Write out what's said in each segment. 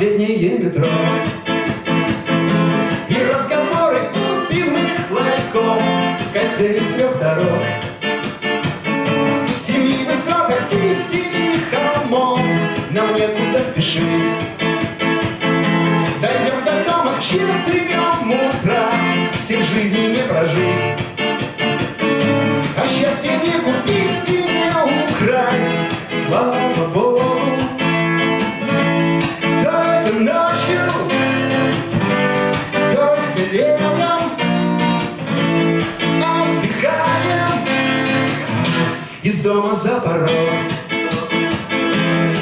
летнее метро. И разговоры у пивных ларьков в кольце из трех дорог. Семи высоток и семи холмов нам некуда спешить. Дойдем до дома к четырем утра, всей жизни не прожить. А счастье не купить и не украсть, слава дома за порог.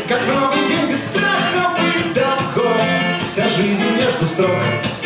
Как новый день без страхов и долгов, вся жизнь между строк.